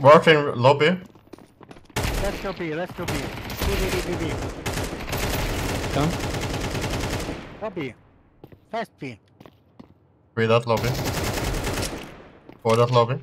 Working lobby. Let's go B, let's go B. B, B, B, B, B. Come. Lobby. Fast B. Three that lobby. For that lobby.